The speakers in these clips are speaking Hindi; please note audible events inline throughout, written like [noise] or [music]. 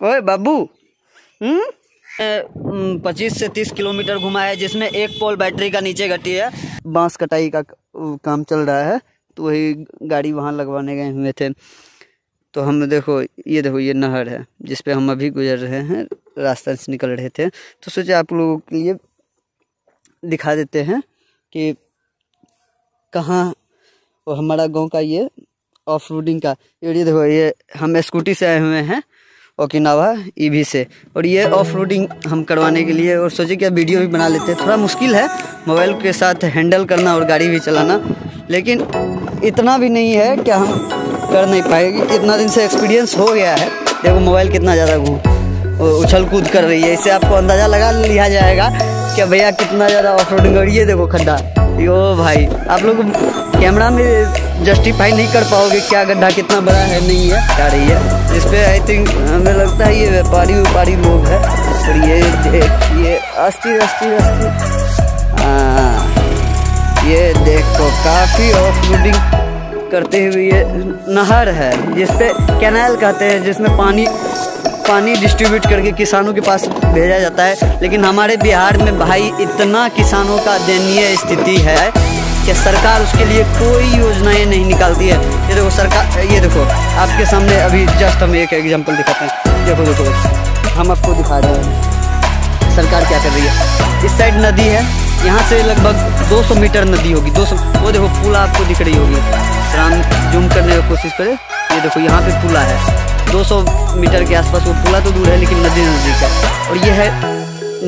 ओए बाबू। हम्म? पच्चीस से तीस किलोमीटर घुमा है जिसमें एक पोल बैटरी का नीचे घटी है। बाँस कटाई का काम चल रहा है तो वही गाड़ी वहाँ लगवाने गए हुए थे। तो हम देखो ये देखो ये नहर है जिस पे हम अभी गुजर रहे हैं रास्ता से निकल रहे थे। तो सोचे आप लोगों के लिए दिखा देते हैं कि कहाँ और हमारा गाँव का ये ऑफ़ रोडिंग का। ये देखो ये हम स्कूटी से आए हुए हैं ओकिनावा ईवी से। और ये ऑफ़ रोडिंग हम करवाने के लिए और सोचे कि अब वीडियो भी बना लेते। हैं थोड़ा मुश्किल है मोबाइल के साथ हैंडल करना और गाड़ी भी चलाना, लेकिन इतना भी नहीं है कि हम कर नहीं पाएँगे इतना दिन से एक्सपीरियंस हो गया है। देखो मोबाइल कितना ज़्यादा उछल कूद कर रही है। इससे आपको अंदाज़ा लगा लिया जाएगा कि भैया कितना ज़्यादा ऑफ़ रोडिंग और ये देखो खड्डा। यो भाई, आप लोग कैमरा में जस्टिफाई नहीं कर पाओगे क्या गड्ढा कितना बड़ा है, नहीं है, क्या रही है। इस पे आई थिंक हमें लगता है ये व्यापारी व्यापारी लोग है और ये ये अस्थिर अस्थिर अस्थिर ये देखो, काफ़ी ऑफ़ रोडिंग करते हुए ये नहर है जिसपे कैनाल कहते हैं, जिसमें पानी पानी डिस्ट्रीब्यूट करके किसानों के पास भेजा जाता है। लेकिन हमारे बिहार में भाई, इतना किसानों का दयनीय स्थिति है कि सरकार उसके लिए कोई योजनाएँ नहीं निकालती है। ये देखो सरकार, ये देखो, आपके सामने अभी जस्ट हम एक एग्जांपल दिखाते हैं। देखो देखो हम आपको दिखा रहे हैं। सरकार क्या कर रही है? इस साइड नदी है, यहाँ से लगभग 200 मीटर नदी होगी 200 वो देखो पुला आपको दिख रही होगी। राम जूम करने की कोशिश करे। ये देखो, यहाँ पे पुला है। 200 मीटर के आसपास वो पुला तो दूर है, लेकिन नदी नज़दीक है। और ये है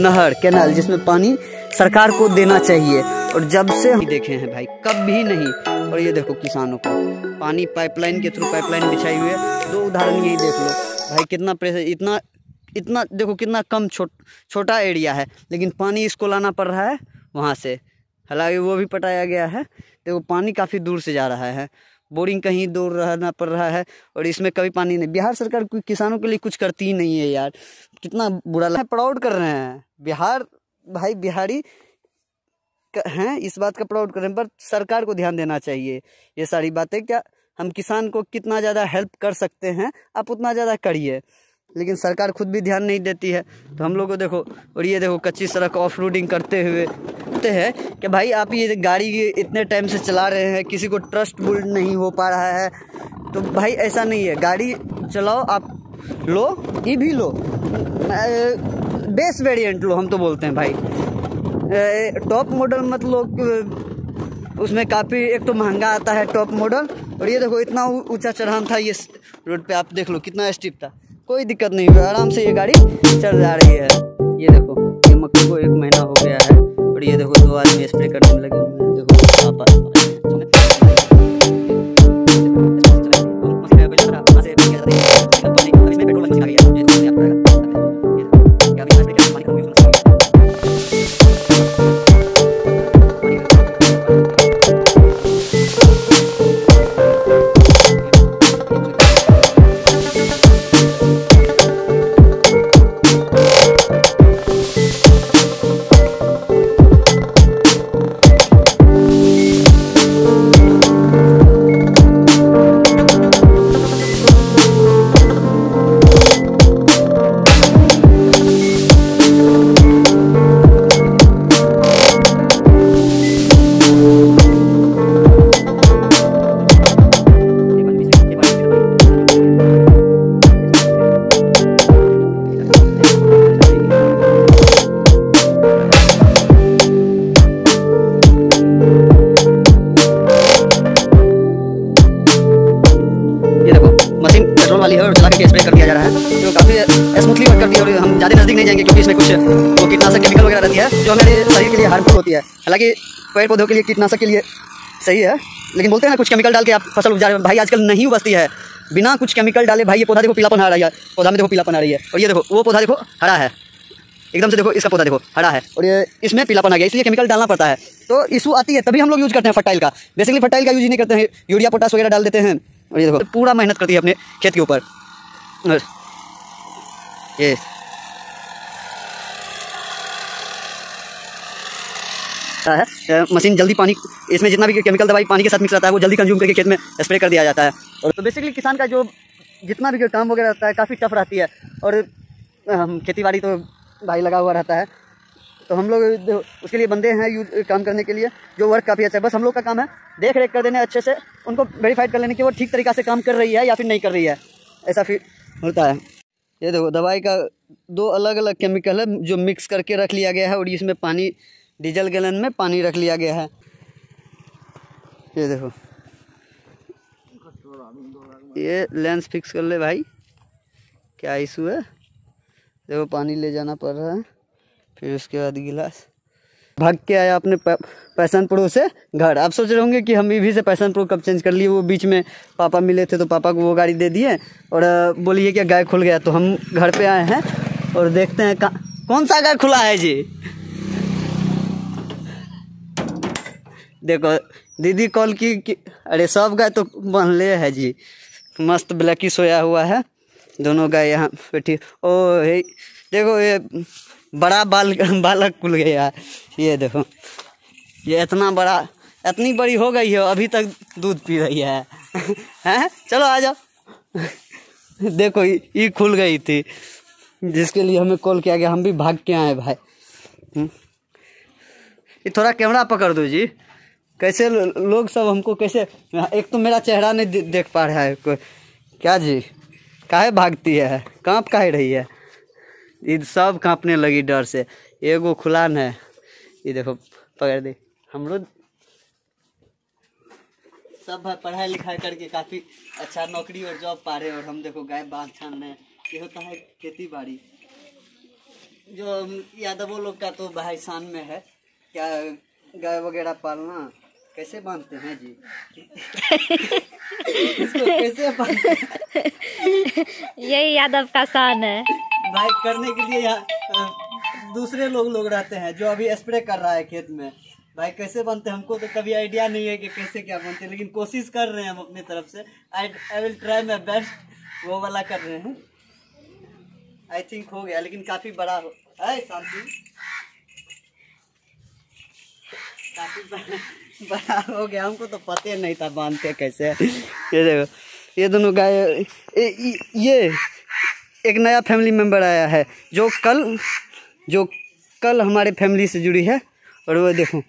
नहर कैनाल जिसमें पानी सरकार को देना चाहिए। और जब से हम देखे हैं भाई कभी नहीं। और ये देखो किसानों को, पानी पाइपलाइन के थ्रू पाइपलाइन बिछाई हुई है। दो उदाहरण यही देख लो। भाई कितना प्रेशर इतना इतना, देखो कितना कम छोट, छोटा एरिया है, लेकिन पानी इसको लाना पड़ रहा है वहाँ से। हालाँकि वो भी पटाया गया है। देखो पानी काफ़ी दूर से जा रहा है। बोरिंग कहीं दूर रहना पड़ रहा है और इसमें कभी पानी नहीं। बिहार सरकार किसानों के लिए कुछ करती ही नहीं है यार। कितना बुरा लगा प्राउड कर रहे हैं। बिहार, भाई बिहारी हैं, इस बात का प्राउड करें, पर सरकार को ध्यान देना चाहिए ये सारी बातें। क्या हम किसान को कितना ज़्यादा हेल्प कर सकते हैं? आप उतना ज़्यादा करिए। लेकिन सरकार खुद भी ध्यान नहीं देती है। तो हम लोग को देखो, और ये देखो, कच्ची सड़क ऑफ़ रोडिंग करते हुए होते हैं कि भाई, आप ये गाड़ी इतने टाइम से चला रहे हैं, किसी को ट्रस्ट बुल्ड नहीं हो पा रहा है। तो भाई, ऐसा नहीं है। गाड़ी चलाओ, आप लो, ये भी लो। बेस वेरिएंट लो, हम तो बोलते हैं भाई। टॉप मॉडल मतलब उसमें काफ़ी, एक तो महँगा आता है टॉप मॉडल और ये देखो, इतना ऊँचा चढ़ान था ये रोड पे, आप देख लो, कितना स्टीप था। कोई दिक्कत नहीं हुआ आराम से ये गाड़ी चल जा रही है। ये देखो, ये मक्के को एक महीना हो गया है, और ये देखो, दो आदमी स्प्रे करने लगे हुए हैं, देखो। हालाँकि पेड़ पौधों के लिए कीटनाशक के लिए सही है, लेकिन बोलते हैं ना कुछ केमिकल डाल के आप फ़सल उपजा रहे हो। भाई, आजकल नहीं उबजती है। बिना कुछ केमिकल डाले भाई, ये पौधा देखो पीलापन आ रही है। पौधा में देखो पीलापन आ रही है। और ये देखो, वो पौधा देखो हरा है। एकदम से देखो, इसका पौधा देखो हरा है। और ये इसमें पीलापन आ गया, इसलिए केमिकल डालना पड़ता है। तो इशू आती है, तभी हम लोग यूज़ करते हैं फर्टाइल का। बेसिकली फर्टाइल का यूज़ नहीं करते हैं। यूरिया पोटास वगैरह डाल देते हैं। और ये देखो, पूरा मेहनत करती है अपने खेत के ऊपर। और ये है। मशीन जल्दी पानी, इसमें जितना भी केमिकल दवाई पानी के साथ मिक्स रहता है, वो जल्दी कंज्यूम करके खेत में स्प्रे कर दिया जाता है। और तो बेसिकली किसान का जो जितना भी काम वगैरह रहता है, काफ़ी टफ रहती है। और खेती बाड़ी तो भाई लगा हुआ रहता है। तो हम लोग उसके लिए बंदे हैं यूज़ काम करने के लिए, जो वर्क काफ़ी अच्छा है। बस हम लोग का काम है देख रेख कर देने अच्छे से, उनको वेरीफाइड कर लेने कि वो ठीक तरीका से काम कर रही है या फिर नहीं कर रही है। ऐसा फिर होता है। ये देखो, दवाई का दो अलग अलग केमिकल है, जो मिक्स करके रख लिया गया है और इसमें पानी डीजल गैलन में पानी रख लिया गया है। ये देखो। ये लेंस फिक्स कर ले भाई। क्या इशू है? देखो, पानी ले जाना पड़ रहा है। फिर उसके बाद गिलास। भाग के आया अपने पैसन प्रो से घर। आप सोच रहे होंगे कि हम ईवी से पैसन प्रो कब चेंज कर लिए? वो बीच में पापा मिले थे तो पापा को वो गाड़ी दे दिए और बोलिए क्या गाय खुल गया। तो हम घर पे आए हैं और देखते हैं कौन सा गाय खुला है जी? देखो, दीदी कॉल की, कि, अरे सब गाय तो बनले है जी। मस्त ब्लैकी सोया हुआ है। दोनों गाय यहाँ बैठी। ओ, हे, देखो ये बड़ा बाल, [laughs] बालक खुल गया। ये देखो, ये इतना बड़ा, इतनी बड़ी हो गई है, अभी तक दूध पी रही है। [laughs] हैं? चलो आ जाओ। [laughs] देखो, ये खुल गई थी। जिसके लिए हमें कॉल किया गया, हम भी भाग के आए भाई। हम्म। ये थोड़ा कैमरा पकड़ दो जी। कैसे लोग सब हमको कैसे, एक तो मेरा चेहरा नहीं देख पा रहा है, कोई। क्या जी? काहे भागती है? काँप काहे रही है? ये सब कांपने लगी डर से। एगो खुलान है। ये देखो, पकड़ दे। हमरो सब भाई पढ़ाई लिखाई करके काफ़ी अच्छा नौकरी और जॉब पा रहे और हम देखो गाय बाँध छान रहे ये होता है खेती बाड़ी। जो यादवों लोग का तो भाई शान में है। क्या गाय वगैरह पालना? कैसे बांधते हैं जी? इसको [laughs] कैसे बांधते? यही यादव का शान है। भाई करने के लिए यहाँ दूसरे लोग लोग रहते हैं जो अभी स्प्रे कर रहा है खेत में। भाई कैसे बनते हमको तो कभी आइडिया नहीं है कि कैसे क्या बनते लेकिन कोशिश कर रहे हैं हम अपनी तरफ़ से। I I will try my best वो वाला कर रहे हैं। आई थिंक हो गया लेकिन काफ़ी बड़ा हो है शांति। काफ़ी बड़ा, [laughs] बड़ा हो गया। हमको तो पता ही नहीं था बांधते कैसे ये देखो ये दोनों गाय ये, एक नया फैमिली मेंबर आया है जो कल जो कल हमारे फैमिली से जुड़ी है। और वो देखो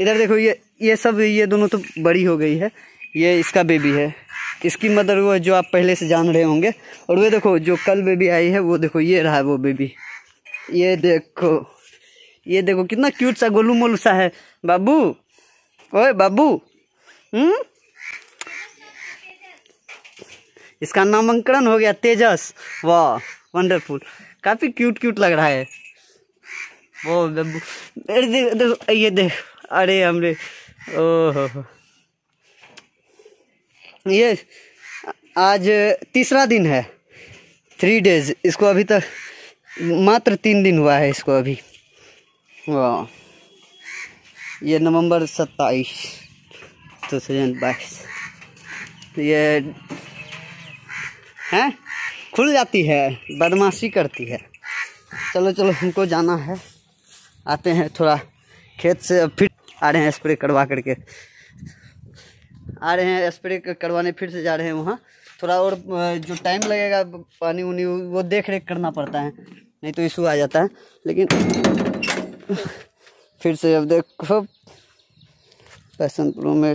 इधर देखो ये ये सब ये दोनों तो बड़ी हो गई है। ये इसका बेबी है। इसकी मदर वो जो आप पहले से जान रहे होंगे। और वो देखो जो कल बेबी आई है वो देखो ये रहा वो बेबी ये देखो ये देखो कितना क्यूट सा गोलू मोलू सा है। बाबू ओए, बाबू। हम्म? इसका नामांकन हो गया तेजस। वाह वंडरफुल काफ़ी क्यूट क्यूट लग रहा है। वो बाबू। अरे देख देखो ये देख। अरे, हमरे। ओहो। हो। ये आज तीसरा दिन है। थ्री डेज़ इसको अभी तक मात्र तीन दिन हुआ है इसको अभी। वाह। ये नवंबर सत्ताईस दो हज़ार बाईस। ये हैं? खुल जाती है, बदमाशी करती है। चलो चलो, हमको जाना है। आते हैं थोड़ा खेत से फिर आ रहे हैं स्प्रे करवा करके। आ रहे हैं स्प्रे करवाने, फिर से जा रहे हैं वहाँ। थोड़ा और जो टाइम लगेगा, पानी उनी, वो देख रेख करना पड़ता है, नहीं तो इशू आ जाता है। लेकिन फिर से अब देखो। पैसन प्रो में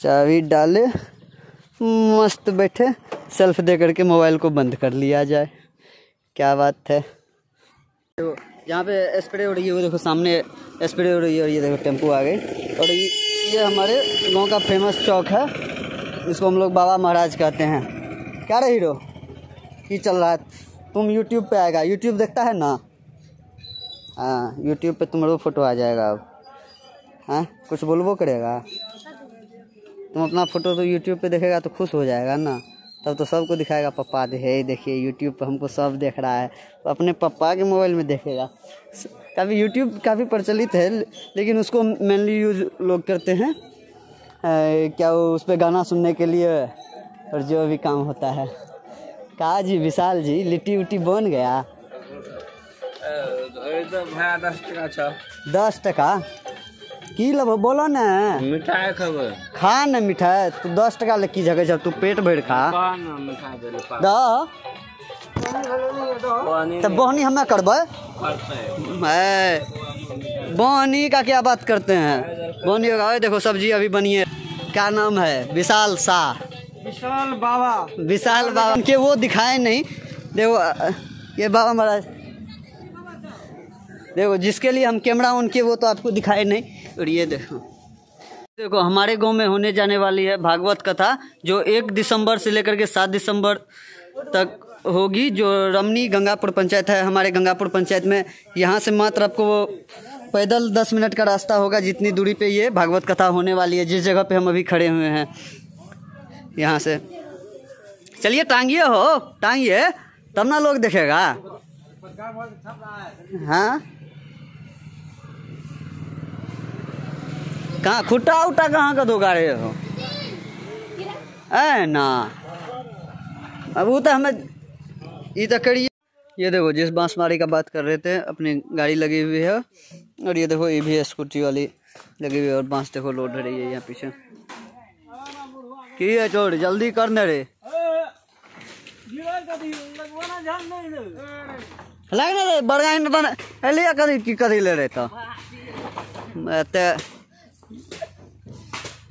चाबी डाले मस्त बैठे सेल्फ दे करके मोबाइल को बंद कर लिया जाए। क्या बात है। तो यहाँ पे स्प्रे हो रही है वो देखो सामने स्प्रे हो रही है और ये देखो टेंपो आ गई और ये, हमारे गाँव का फ़ेमस चौक है इसको हम लोग बाबा महाराज कहते हैं। क्या रे हीरो? की चल रहा है? तुम यूट्यूब पे आएगा। यूट्यूब देखता है ना? हाँ यूट्यूब पे तुम्हारा फ़ोटो आ जाएगा अब। हाँ कुछ बोलबो करेगा। तुम अपना फ़ोटो तो यूट्यूब पे देखेगा तो खुश हो जाएगा ना। तब तो सबको दिखाएगा पप्पा दे हे देखिए यूट्यूब पे हमको सब देख रहा है। तो अपने पप्पा के मोबाइल में देखेगा। काफ़ी यूट्यूब काफ़ी प्रचलित है लेकिन उसको मेनली यूज़ लोग करते हैं अ, क्या वो उस पर गाना सुनने के लिए और जो भी काम होता है। कहा जी विशाल जी लिट्टी उट्टी बन गया। दस टका छ। दस टका? की लेबो बोलो ने। मिठाई खबर खा न मिठाई। तू दस टका ले की जगह जब तू पेट भर खा। द तब बहनी हमें करब? बहनी का क्या बात करते हैं? बहनी होगा देखो सब्ज़ी अभी बनी है क्या नाम है? विशाल शाह। विशाल बाबा। विशाल बाबा। उनके वो दिखाए नहीं। देखो ये बाबा महाराज देखो, जिसके लिए हम कैमरा ऑन किए वो तो आपको दिखाए नहीं। और ये देखो। देखो, हमारे गाँव में होने जाने वाली है भागवत कथा, जो एक दिसंबर से लेकर के सात दिसंबर तक होगी, जो रमनी गंगापुर पंचायत है। हमारे गंगापुर पंचायत में यहाँ से मात्र आपको पैदल दस मिनट का रास्ता होगा, जितनी दूरी पे ये भागवत कथा होने वाली है। जिस जगह पे हम अभी खड़े हुए हैं, यहाँ से। चलिए, टांगिए हो, टांगिए, तब ना लोग देखेगा। हाँ? कहाँ, खुट्टा उट्टा कहाँ का दो गाड़े हो? है ना। अब वो तो हमें ये तो करिए ये देखो, जिस बांसमारी का बात कर रहे थे, अपनी गाड़ी लगी हुई है, और ये देखो, ये भी स्कूटी वाली, लगी हुई है, और बाँस देखो, लोड रही है यहाँ पीछे। की है चोर, जल्दी करने रे लगना रे बड़गाई न बना लिया कदी की ले रहे ते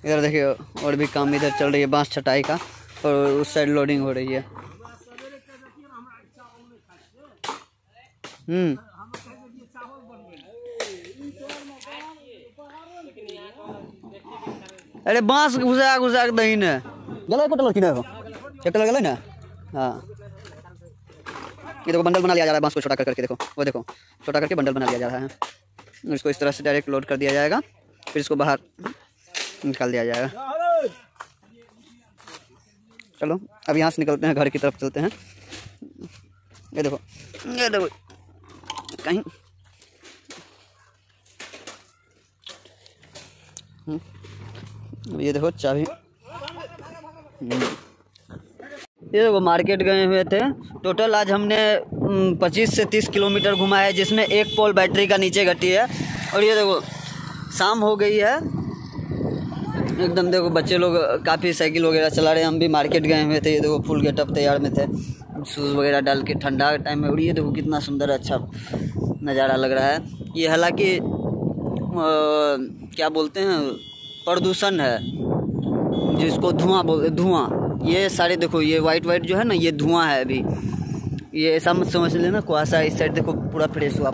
इधर देखिए और भी काम इधर चल रही है बाँस छटाई का और उस साइड लोडिंग हो रही है। हम्म। अरे बाँस घुसा घुसा के दही ने। गला कटल कि हो कटल गले ना? हाँ। ये देखो बंडल बना लिया जा रहा है बाँस को छोटा कर करके देखो वो देखो छोटा करके बंडल बना लिया जा रहा है। इसको इस तरह से डायरेक्ट लोड कर दिया जाएगा। फिर इसको बाहर निकाल दिया जाएगा। चलो अब यहाँ से निकलते हैं घर की तरफ़ चलते हैं। ये देखो ये देखो कहीं। हम्म, ये देखो चाबी। हम्म। ये देखो मार्केट गए हुए थे। टोटल आज हमने पच्चीस से तीस किलोमीटर घुमा है जिसमें एक पोल बैटरी का नीचे घटी है। और ये देखो शाम हो गई है। एकदम देखो बच्चे लोग काफ़ी साइकिल वगैरह चला रहे हैं। हम भी मार्केट गए हुए थे। ये देखो फुल गेटअप तैयार में थे। शूज़ वगैरह डाल के ठंडा टाइम में और ये देखो कितना सुंदर अच्छा नज़ारा लग रहा है। ये हालाँकि क्या बोलते हैं? प्रदूषण है। जिसको धुआँ बोल, धुआँ। ये सारे देखो, ये वाइट वाइट जो है ना, ये धुआँ है अभी। ये ऐसा मत समझ लेना कुआसा इस साइड देखो पूरा फ्रेश हुआ।